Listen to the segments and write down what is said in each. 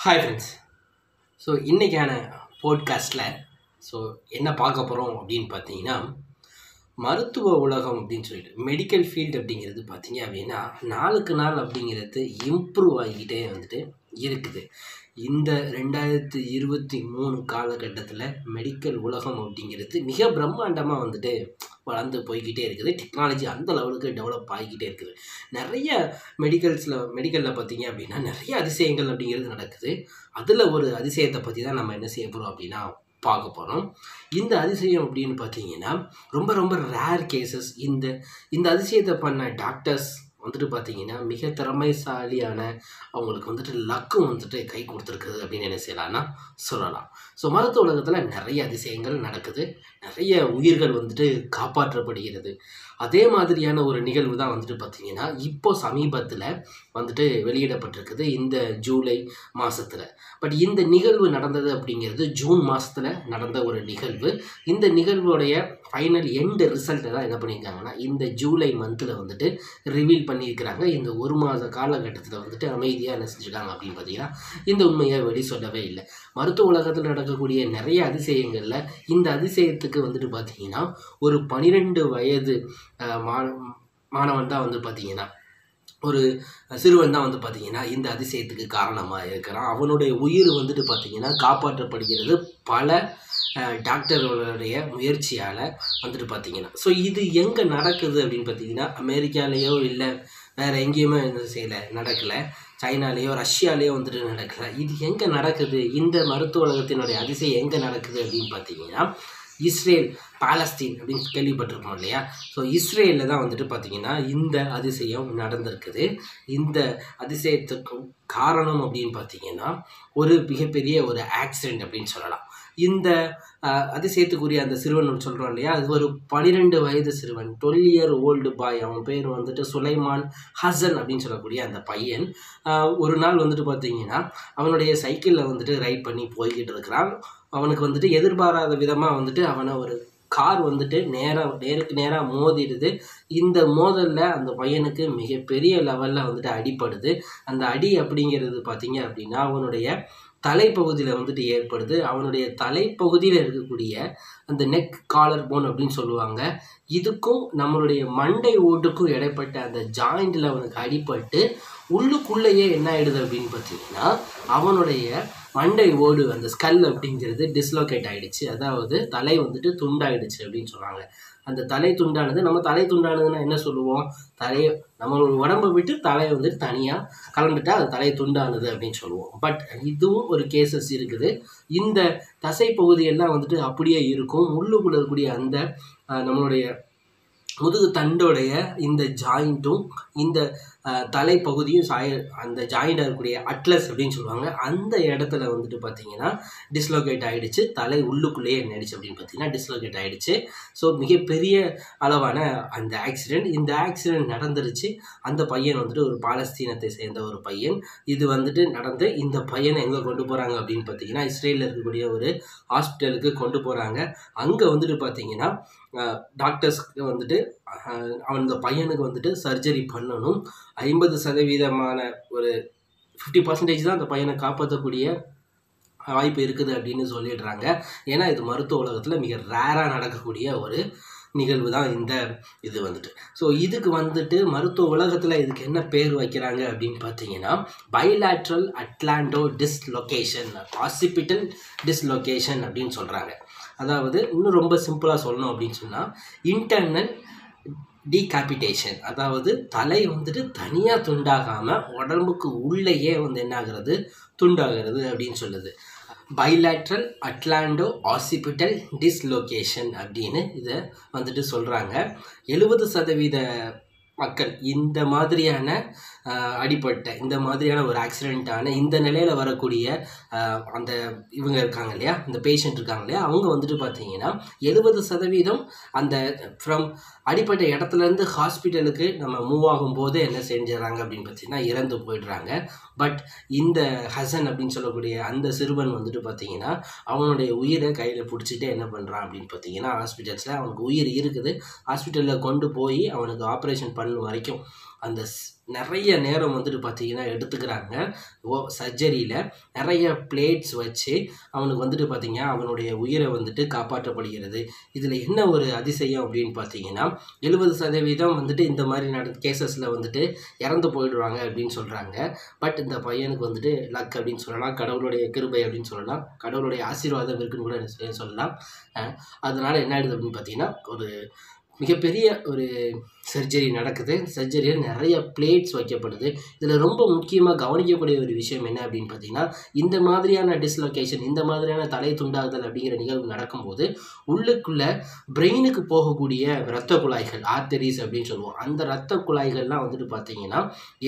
Hi friends so இன்றைக்கான போட்காஸ்ட்டில் so என்ன பார்க்க போகிறோம் அப்படின்னு பார்த்தீங்கன்னா மருத்துவ உலகம் அப்படின்னு சொல்லிட்டு மெடிக்கல் ஃபீல்டு அப்படிங்கிறது பார்த்தீங்க அப்படின்னா நாளுக்கு நாள் அப்படிங்கிறது இம்ப்ரூவ் ஆகிக்கிட்டே வந்துட்டு இருக்குது. இந்த ரெண்டாயிரத்தி இருபத்தி மூணு காலகட்டத்தில் மெடிக்கல் உலகம் அப்படிங்கிறது மிக பிரம்மாண்டமாக வந்துட்டு வளர்ந்து போய்கிட்டே இருக்குது. டெக்னாலஜி அந்த லெவலுக்கு டெவலப் ஆகிக்கிட்டே இருக்குது. நிறைய மெடிக்கல்ஸில் மெடிக்கலில் பார்த்தீங்க அப்படின்னா நிறைய அதிசயங்கள் அப்படிங்கிறது நடக்குது. அதில் ஒரு அதிசயத்தை பற்றி தான் நம்ம என்ன செய்ய போகிறோம் அப்படின்னா பார்க்க போகிறோம் இந்த அதிசயம் அப்படின்னு பார்த்தீங்கன்னா ரொம்ப ரொம்ப ரேர் கேசஸ் இந்த இந்த அதிசயத்தை பண்ண டாக்டர்ஸ் வந்துட்டு பார்த்தீங்கன்னா மிக திறமைசாலியான அவங்களுக்கு வந்துட்டு லக்கும் வந்துட்டு கை கொடுத்துருக்குது அப்படின்னு என்ன செய்யலாம்னா சொல்லலாம். ஸோ மருத்துவ உலகத்தில் நிறைய அதிசயங்கள் நடக்குது. நிறைய உயிர்கள் வந்துட்டு காப்பாற்றப்படுகிறது. அதே மாதிரியான ஒரு நிகழ்வு தான் வந்துட்டு பார்த்தீங்கன்னா இப்போ சமீபத்தில் வந்துட்டு வெளியிடப்பட்டிருக்குது இந்த ஜூலை மாதத்தில் பட் இந்த நிகழ்வு நடந்தது அப்படிங்கிறது ஜூன் மாதத்தில் நடந்த ஒரு நிகழ்வு. இந்த நிகழ்வுடைய ஃபைனல் எண்டு ரிசல்ட்டை தான் என்ன பண்ணியிருக்காங்கன்னா இந்த ஜூலை மந்தில் வந்துட்டு ரிவீல் பண்ணியிருக்கிறாங்க. இந்த ஒரு மாத காலகட்டத்தில் வந்துட்டு அமைதியாக என்ன செஞ்சுருக்காங்க அப்படின்னு பார்த்தீங்கன்னா இந்த உண்மையை வெளி சொல்லவே இல்லை. மருத்துவ உலகத்தில் நடக்கக்கூடிய நிறைய அதிசயங்களில் இந்த அதிசயத்துக்கு வந்துட்டு பார்த்தீங்கன்னா ஒரு பனிரெண்டு வயது மாணவன் தான் வந்து பார்த்தீங்கன்னா ஒரு சிறுவன் தான் வந்து பார்த்தீங்கன்னா இந்த அதிசயத்துக்கு காரணமாக இருக்கிறான். அவனுடைய உயிர் வந்துட்டு பார்த்திங்கன்னா காப்பாற்றப்படுகிறது பல டாக்டர்களுடைய முயற்சியால் வந்துட்டு பார்த்தீங்கன்னா ஸோ இது எங்கே நடக்குது அப்படின்னு பார்த்தீங்கன்னா அமெரிக்காலேயோ இல்லை வேறு எங்கேயுமே செய்யலை நடக்கலை. சைனாலேயோ ரஷ்யாலேயோ வந்துட்டு நடக்கலை. இது எங்கே நடக்குது? இந்த மருத்துவ உலகத்தினுடைய அதிசயம் எங்கே நடக்குது அப்படின்னு பார்த்தீங்கன்னா இஸ்ரேல் பாலஸ்தீன் அப்படின்னு கேள்விப்பட்டிருக்கோம் இல்லையா? ஸோ இஸ்ரேலில் தான் வந்துட்டு பார்த்தீங்கன்னா இந்த அதிசயம் நடந்திருக்குது. இந்த அதிசயத்துக்கு காரணம் அப்படின்னு பார்த்தீங்கன்னா ஒரு மிகப்பெரிய ஒரு ஆக்சிடெண்ட் அப்படின்னு சொல்லலாம். இந்த அதிசயத்துக்குரிய அந்த சிறுவன் சொல்கிறோம் இல்லையா? அது ஒரு பனிரெண்டு வயது சிறுவன். டுவெல் இயர் ஓல்டு பாய் அவன் பேர் வந்துட்டு சுலைமான் ஹசன் அப்படின்னு சொல்லக்கூடிய அந்த பையன். ஒரு நாள் வந்துட்டு பார்த்தீங்கன்னா அவனுடைய சைக்கிளில் வந்துட்டு ரைட் பண்ணி போய்கிட்டு இருக்கிறான். அவனுக்கு வந்துட்டு எதிர்பாராத விதமாக வந்துட்டு அவனை ஒரு கார் வந்துட்டு நேராக நேருக்கு நேராக மோதிடுது. இந்த மோதலில் அந்த பையனுக்கு மிகப்பெரிய லெவலில் வந்துட்டு அடிப்படுது அந்த அடி அப்படிங்கிறது பார்த்தீங்க அப்படின்னா அவனுடைய தலைப்பகுதியில் வந்துட்டு ஏற்படுது. அவனுடைய தலைப்பகுதியில் இருக்கக்கூடிய அந்த நெக் காலர் போன் அப்படின்னு சொல்லுவாங்க. இதுக்கும் நம்மளுடைய மண்டை ஓட்டுக்கும் இடைப்பட்ட அந்த ஜாயிண்டில் அவனுக்கு அடிபட்டு உள்ளுக்குள்ளேயே என்ன ஆயிடுது அப்படின்னு பார்த்தீங்கன்னா அவனுடைய மண்டை ஓடு அந்த ஸ்கல் அப்படிங்கிறது டிஸ்லோகேட் ஆகிடுச்சு அதாவது தலை வந்துட்டு துண்டாயிடுச்சு அப்படின்னு சொல்கிறாங்க அந்த தலை துண்டானது நம்ம தலை துண்டானதுன்னா என்ன சொல்லுவோம்? தலையை நம்மளோட உடம்பை விட்டு தலையை வந்துட்டு தனியாக கலந்துட்டா அது தலை துண்டானது அப்படின்னு சொல்லுவோம். பட் இதுவும் ஒரு கேசஸ் இருக்குது. இந்த தசை பகுதியெல்லாம் வந்துட்டு அப்படியே இருக்கும். உள்ளுக்குள்ள இருக்கக்கூடிய அந்த நம்மளுடைய முதுகு தண்டோடைய இந்த ஜாயிண்ட்டும் இந்த தலைப்பகுதியும் சாய அந்த ஜாயிண்டாக இருக்கக்கூடிய அட்லஸ் அப்படின்னு சொல்லுவாங்க. அந்த இடத்துல வந்துட்டு பார்த்தீங்கன்னா டிஸ்லோகேட் ஆகிடுச்சு தலை உள்ளுக்குள்ளேயே என்ன ஆயிடுச்சு அப்படின்னு பார்த்தீங்கன்னா டிஸ்லோகேட் ஆகிடுச்சு ஸோ மிகப்பெரிய அளவான அந்த ஆக்சிடெண்ட் இந்த ஆக்சிடெண்ட் நடந்துருச்சு. அந்த பையன் வந்துட்டு ஒரு பாலஸ்தீனத்தை சேர்ந்த ஒரு பையன். இது வந்துட்டு நடந்து இந்த பையனை எங்கே கொண்டு போகிறாங்க அப்படின்னு பார்த்தீங்கன்னா இஸ்ரேலில் இருக்கக்கூடிய ஒரு ஹாஸ்பிட்டலுக்கு கொண்டு போகிறாங்க அங்கே வந்துட்டு பார்த்தீங்கன்னா டாக்டர்ஸ்க்கு வந்துட்டு அவன் இந்த பையனுக்கு வந்துட்டு சர்ஜரி பண்ணணும். ஐம்பது சதவீதமான ஒரு ஃபிஃப்டி பர்சன்டேஜ் தான் அந்த பையனை காப்பாற்றக்கூடிய வாய்ப்பு இருக்குது அப்படின்னு சொல்லிடுறாங்க. ஏன்னா இது மருத்துவ உலகத்தில் மிக ரேராக நடக்கக்கூடிய ஒரு நிகழ்வு தான் இந்த இது வந்துட்டு. ஸோ இதுக்கு வந்துட்டு மருத்துவ உலகத்தில் இதுக்கு என்ன பேர் வைக்கிறாங்க அப்படின்னு பார்த்தீங்கன்னா bilateral atlanto dislocation hospital dislocation அப்படின்னு சொல்கிறாங்க அதாவது இன்னும் ரொம்ப சிம்பிளாக சொல்லணும் அப்படின்னு சொன்னால் இன்டர்னல் டீகாபிட்டேஷன் அதாவது தலை வந்துட்டு தனியாக துண்டாகாமல் உடம்புக்கு உள்ளேயே வந்து என்ன ஆகுறது துண்டாகிறது அப்படின்னு சொல்லுது. பைலாட்ரல் அட்லாண்டோ ஆசிபிட்டல் டிஸ்லொகேஷன் அப்படின்னு இதை வந்துட்டு சொல்கிறாங்க எழுபது சதவீத மக்கள் இந்த மாதிரியான ஆஹ், அடிபட்ட இந்த மாதிரியான ஒரு ஆக்சிடெண்ட்டான இந்த நிலையில் வரக்கூடிய அந்த இவங்க இருக்காங்க இல்லையா? இந்த பேஷண்ட் இருக்காங்க இல்லையா? அவங்க வந்துட்டு பார்த்தீங்கன்னா எழுபது சதவீதம் அந்த ஃப்ரம் அடிப்பட்ட இடத்துலேருந்து ஹாஸ்பிட்டலுக்கு நம்ம மூவ் ஆகும்போது என்ன செஞ்சிடறாங்க அப்படின்னு பார்த்தீங்கன்னா இறந்து போயிடுறாங்க. பட் இந்த ஹசன் அப்படின்னு சொல்லக்கூடிய அந்த சிறுவன் வந்துட்டு பார்த்தீங்கன்னா அவனுடைய உயிரை கையில் பிடிச்சிட்டு என்ன பண்ணுறான் அப்படின்னு பார்த்தீங்கன்னா ஹாஸ்பிட்டல்ஸில் அவனுக்கு உயிர் இருக்குது. ஹாஸ்பிட்டலில் கொண்டு போய் அவனுக்கு ஆப்ரேஷன் பண்ண வரைக்கும் அந்த நிறைய நேரம் வந்துட்டு பார்த்தீங்கன்னா எடுத்துக்கிறாங்க. ஓ சர்ஜரியில் நிறைய பிளேட்ஸ் வச்சு அவனுக்கு வந்துட்டு பார்த்தீங்கன்னா அவனுடைய உயிரை வந்துட்டு காப்பாற்றப்படுகிறது. இதில் என்ன ஒரு அதிசயம் அப்படின்னு பார்த்தீங்கன்னா எழுபது சதவீதம் வந்துட்டு இந்த மாதிரி நட கேசஸில் வந்துட்டு இறந்து போயிடுவாங்க அப்படின்னு சொல்கிறாங்க பட் இந்த பையனுக்கு வந்துட்டு லக் அப்படின்னு சொல்லலாம் கடவுளுடைய கிருபை அப்படின்னு சொல்லலாம் கடவுளுடைய ஆசீர்வாதம் இருக்குன்னு கூட சொல்லலாம். அதனால் என்ன ஆயிடுது அப்படின்னு பார்த்தீங்கன்னா ஒரு மிகப்பெரிய ஒரு சர்ஜரி நடக்குது. சர்ஜரியில் நிறைய பிளேட்ஸ் வைக்கப்படுது. இதில் ரொம்ப முக்கியமாக கவனிக்கக்கூடிய ஒரு விஷயம் என்ன அப்படின்னு பார்த்தீங்கன்னா இந்த மாதிரியான டிஸ்லொகேஷன் இந்த மாதிரியான தலை துண்டாகுதல் அப்படிங்கிற நிகழ்வு நடக்கும்போது உள்ளுக்குள்ளே பிரெயினுக்கு போகக்கூடிய ரத்த குழாய்கள் ஆர்டரிஸ் அப்படின்னு சொல்லுவோம். அந்த ரத்த குழாய்கள்லாம் வந்துட்டு பார்த்தீங்கன்னா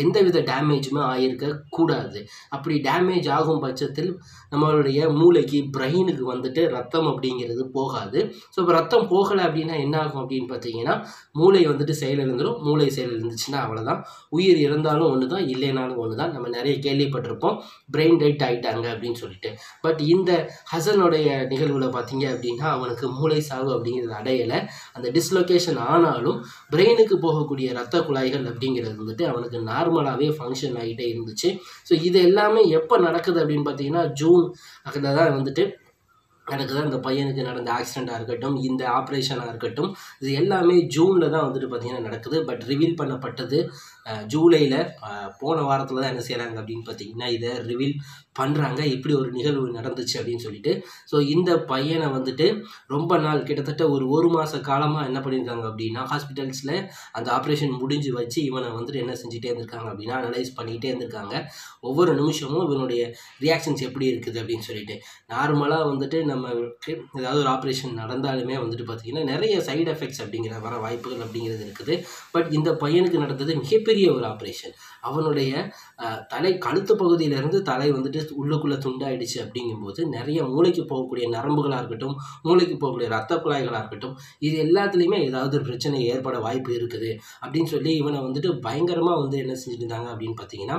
எந்தவித டேமேஜுமே ஆகியிருக்க கூடாது அப்படி டேமேஜ் ஆகும் பட்சத்தில் நம்மளுடைய மூளைக்கு பிரெயினுக்கு வந்துட்டு ரத்தம் அப்படிங்கிறது போகாது. ஸோ இப்போ ரத்தம் போகலை அப்படின்னா என்ன ஆகும் அப்படின்னு பார்த்தீங்கன்னா மூளை வந்துட்டு செயலிழந்துடும் மூளை செயலிழந்துச்சுன்னா அவ்வளோதான் உயிர் இறந்தாலும் ஒன்று தான் இல்லைனாலும் ஒன்று தான் நம்ம நிறைய கேள்விப்பட்டிருப்போம். பிரெயின் டைட் ஆகிட்டாங்க அப்படின்னு சொல்லிட்டு. பட் இந்த ஹசனுடைய நிகழ்வில் பார்த்தீங்க அப்படின்னா அவனுக்கு மூளை சாவு அப்படிங்கிறது அடையலை. அந்த டிஸ்லொகேஷன் ஆனாலும் பிரெயினுக்கு போகக்கூடிய ரத்த குழாய்கள் அப்படிங்கிறது வந்துட்டு அவனுக்கு நார்மலாகவே ஃபங்க்ஷன் ஆகிட்டே இருந்துச்சு. ஸோ இது எல்லாமே எப்போ நடக்குது அப்படின்னு பார்த்தீங்கன்னா ஜூன் அதில் தான் வந்துட்டு நடக்குது அந்த பையனுக்கு நடந்த ஆக்சிடெண்ட்டாக இருக்கட்டும் இந்த ஆப்ரேஷனாக இருக்கட்டும் இது எல்லாமே ஜூனில் தான் வந்துட்டு பார்த்தீங்கன்னா நடக்குது. பட் ரிவீல் பண்ணப்பட்டது ஜூலையில் போன வாரத்தில் தான் என்ன செய்கிறாங்க அப்படின்னு பார்த்தீங்கன்னா இதை ரிவீல் பண்ணுறாங்க இப்படி ஒரு நிகழ்வு நடந்துச்சு அப்படின்னு சொல்லிட்டு. ஸோ இந்த பையனை வந்துட்டு ரொம்ப நாள் கிட்டத்தட்ட ஒரு ஒரு மாத காலமாக என்ன பண்ணியிருக்காங்க அப்படின்னா ஹாஸ்பிட்டல்ஸில் அந்த ஆப்ரேஷன் முடிஞ்சு வச்சு இவனை வந்துட்டு என்ன செஞ்சுட்டே இருந்திருக்காங்க அப்படின்னா அனலைஸ் பண்ணிகிட்டே இருந்திருக்காங்க. ஒவ்வொரு நிமிஷமும் இவனுடைய ரியாக்ஷன்ஸ் எப்படி இருக்குது அப்படின்னு சொல்லிட்டு. நார்மலாக வந்துட்டு நம்மளுக்கு ஏதாவது ஒரு ஆப்ரேஷன் நடந்தாலுமே வந்துட்டு பார்த்திங்கன்னா நிறைய சைடு எஃபெக்ட்ஸ் அப்படிங்கிற வர வாய்ப்புகள் அப்படிங்கிறது இருக்குது. பட் இந்த பையனுக்கு நடந்தது மிகப்பெரிய ஒரு ஆப்ரேஷன் அவனுடைய தலை கழுத்து பகுதியிலேருந்து தலை வந்துட்டு உள்ளுக்குள்ளே துண்டாயிடுச்சு அப்படிங்கும்போது நிறைய மூளைக்கு போகக்கூடிய நரம்புகளாக இருக்கட்டும் மூளைக்கு போகக்கூடிய ரத்த குழாய்களாக இருக்கட்டும் இது எல்லாத்துலேயுமே ஏதாவது ஒரு பிரச்சனை ஏற்பட வாய்ப்பு இருக்குது அப்படின்னு சொல்லி இவனை வந்துட்டு பயங்கரமாக வந்து என்ன செஞ்சுருந்தாங்க அப்படின்னு பார்த்தீங்கன்னா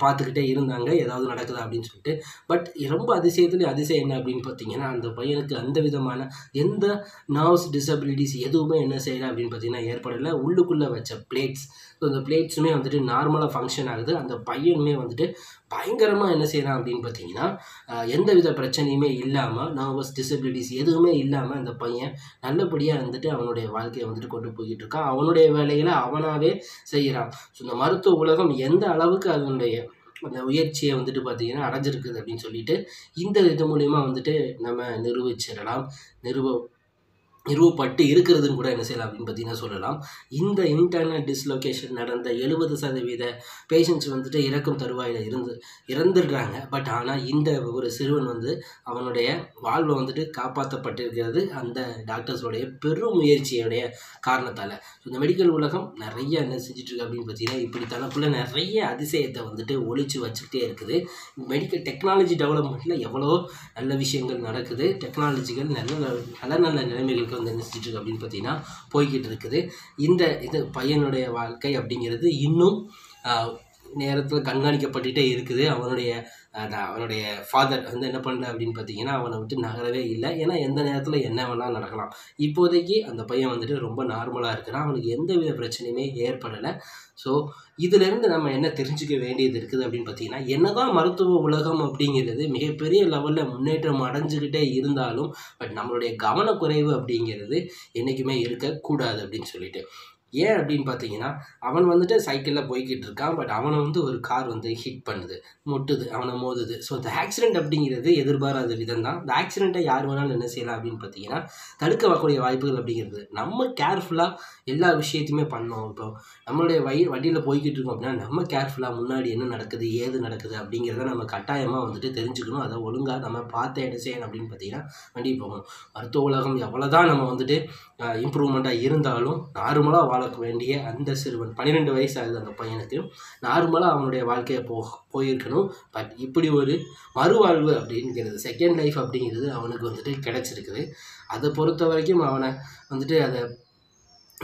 பார்த்துக்கிட்டே இருந்தாங்க ஏதாவது நடக்குதா அப்படின்னு சொல்லிட்டு. பட் ரொம்ப அதிசயத்துலேயும் அதிசயம் என்ன அப்படின்னு பார்த்தீங்கன்னா அந்த பையனுக்கு அந்த விதமான எந்த நர்வ்ஸ் டிசபிலிட்டிஸ் எதுவுமே என்ன செய்யலை அப்படின்னு பார்த்தீங்கன்னா ஏற்படலை. உள்ளுக்குள்ளே வச்ச பிளேட்ஸ் ஸோ இந்த பிளேட்ஸுமே வந்துட்டு நார்மலாக ஃபங்க்ஷன் ஆகுது. அந்த பையனுமே வந்துட்டு பயங்கரமாக என்ன செய்கிறான் அப்படின்னு பார்த்தீங்கன்னா எந்த வித பிரச்சனையுமே இல்லாமல் நர்வஸ் டிசபிலிட்டிஸ் எதுவுமே இல்லாமல் அந்த பையன் நல்லபடியாக வந்துட்டு அவனுடைய வாழ்க்கையை வந்துட்டு கொண்டு போய்கிட்டு இருக்கான். அவனுடைய வேலைகளை அவனாகவே செய்கிறான் ஸோ இந்த மருத்துவ உலகம் எந்த அளவுக்கு அதனுடைய அந்த உயர்ச்சியை வந்துட்டு பார்த்தீங்கன்னா அடைஞ்சிருக்குது அப்படின்னு சொல்லிட்டு இந்த இது மூலயமா வந்துட்டு நம்ம நிரூபிச்சிடலாம் நிறுவ நிறுவப்பட்டு இருக்கிறதுன்னு கூட என்ன செய்யலாம் அப்படின்னு பார்த்தீங்கன்னா சொல்லலாம். இந்த இன்டர்னல் டிஸ்லொகேஷன் நடந்த எழுபது சதவீத பேஷண்ட்ஸ் வந்துட்டு இறக்கும் தருவாயில் இருந்து இறந்துடுறாங்க. பட் ஆனால் இந்த ஒரு சிறுவன் வந்து அவனுடைய வாழ்வை வந்துட்டு காப்பாற்றப்பட்டிருக்கிறது அந்த டாக்டர்ஸோடைய பெரும் முயற்சியுடைய காரணத்தால். இந்த மெடிக்கல் உலகம் நிறைய என்ன செஞ்சிட்ருக்கு அப்படின்னு பார்த்தீங்கன்னா இப்படி தனக்குள்ளே நிறைய அதிசயத்தை வந்துட்டு ஒழிச்சு வச்சுக்கிட்டே இருக்குது. மெடிக்கல் டெக்னாலஜி டெவலப்மெண்ட்டில் எவ்வளோ நல்ல விஷயங்கள் நடக்குது. டெக்னாலஜிகள் நல்ல நல்ல நல்ல நிலைமைகள் நிலைமைகளுக்கு வந்து என்ன செஞ்சுட்டு அப்படின்னு பார்த்தீங்கன்னா போய்கிட்டு இருக்குது. இந்த இது பையனுடைய வாழ்க்கை அப்படிங்கிறது இன்னும் நேரத்தில் கண்காணிக்கப்பட்டுகிட்டே இருக்குது. அவனுடைய அவனுடைய ஃபாதர் வந்து என்ன பண்ணல அப்படின்னு பார்த்தீங்கன்னா அவனை விட்டு நகரவே இல்லை. ஏன்னா எந்த நேரத்தில் என்ன வேணாலும் நடக்கலாம். இப்போதைக்கு அந்த பையன் வந்துட்டு ரொம்ப நார்மலாக இருக்கிறான். அவனுக்கு எந்த வித பிரச்சனையுமே ஏற்படலை. ஸோ இதிலிருந்து நம்ம என்ன தெரிஞ்சுக்க வேண்டியது இருக்குது அப்படின்னு பார்த்தீங்கன்னா என்னதான் மருத்துவ உலகம் அப்படிங்கிறது மிகப்பெரிய லெவலில் முன்னேற்றம் அடைஞ்சுக்கிட்டே இருந்தாலும் பட் நம்மளுடைய கவனக்குறைவு அப்படிங்கிறது என்றைக்குமே இருக்கக்கூடாது அப்படின்னு சொல்லிட்டு. ஏன் அப்படின்னு பார்த்தீங்கன்னா அவன் வந்துட்டு சைக்கிளில் போய்கிட்டு இருக்கான் பட் அவனை வந்து ஒரு கார் வந்து ஹிட் பண்ணுது முட்டுது அவனை மோதுது. ஸோ இந்த ஆக்சிடென்ட் அப்படிங்கிறது எதிர்பாராத விதம் தான் இந்த ஆக்சிடெண்ட்டை யார் வேணாலும் என்ன செய்யலாம் அப்படின்னு பார்த்தீங்கன்னா தடுக்க வரக்கூடிய வாய்ப்புகள் அப்படிங்கிறது. நம்ம கேர்ஃபுல்லாக எல்லா விஷயத்தையுமே பண்ணோம். இப்போ நம்மளுடைய வை வண்டியில் போய்கிட்டு இருக்கோம் அப்படின்னா நம்ம கேர்ஃபுல்லாக முன்னாடி என்ன நடக்குது ஏது நடக்குது அப்படிங்கிறத நம்ம கட்டாயமாக வந்துட்டு தெரிஞ்சுக்கணும். அதை ஒழுங்காக நம்ம பார்த்து என்ன செய்யணும் அப்படின்னு பார்த்தீங்கன்னா வண்டி போகணும். மருத்துவ உலகம் எவ்வளோதான் நம்ம வந்துட்டு இம்ப்ரூவ்மெண்ட்டாக இருந்தாலும் நார்மலாக வாழ வேண்டிய அந்த சிறுவன். பன்னிரெண்டு வயசு ஆகுது அந்த பையனுக்கு. நார்மலாக அவனுடைய வாழ்க்கையை போ போயிருக்கணும். பட் இப்படி ஒரு மறுவாழ்வு அப்படிங்கிறது செகண்ட் லைஃப் அப்படிங்கிறது அவனுக்கு வந்துட்டு கிடச்சிருக்குது. அதை பொறுத்த வரைக்கும் அவனை வந்துட்டு அதை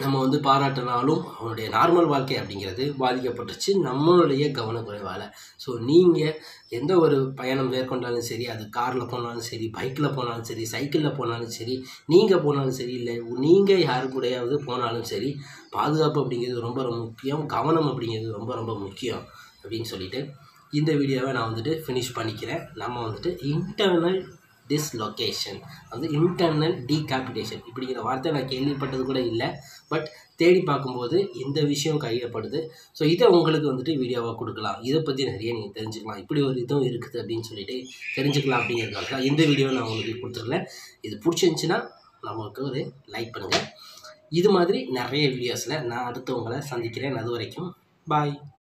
நம்ம வந்து பாராட்டினாலும் அவனுடைய நார்மல் வாழ்க்கை அப்படிங்கிறது பாதிக்கப்பட்டுருச்சு. நம்மளுடைய கவனக்குறைவால். ஸோ நீங்கள் எந்த ஒரு பயணம் மேற்கொண்டாலும் சரி அது காரில் போனாலும் சரி பைக்கில் போனாலும் சரி சைக்கிளில் போனாலும் சரி நீங்கள் போனாலும் சரி இல்லை நீங்கள் யாரு கூடயாவது போனாலும் சரி பாதுகாப்பு அப்படிங்கிறது ரொம்ப ரொம்ப முக்கியம். கவனம் அப்படிங்கிறது ரொம்ப ரொம்ப முக்கியம் அப்படின்னு சொல்லிட்டு இந்த வீடியோவை நான் வந்துட்டு ஃபினிஷ் பண்ணிக்கிறேன். நம்ம வந்துட்டு இன்டர்னல் டிஸ்லொகேஷன் வந்து இன்டர்னல் டீகாபிடேஷன் இப்படிங்கிற வார்த்தை நான் கேள்விப்பட்டது கூட இல்லை. பட் தேடி பார்க்கும்போது இந்த விஷயம் கையிடப்படுது ஸோ இதை உங்களுக்கு வந்துட்டு வீடியோவாக கொடுக்கலாம். இதை பற்றி நிறைய நீங்கள் தெரிஞ்சுக்கலாம். இப்படி ஒரு இதுவும் இருக்குது அப்படின்னு சொல்லிட்டு தெரிஞ்சுக்கலாம் அப்படிங்கிறதுக்காக தான் இந்த வீடியோ நான் உங்களுக்கு கொடுத்துருக்கேன். இது பிடிச்சிருந்துச்சின்னா நமக்கு ஒரு லைக் பண்ணுங்கள் இது மாதிரி நிறைய வீடியோஸில் நான் அடுத்தவங்களை சந்திக்கிறேன். அது வரைக்கும் பாய்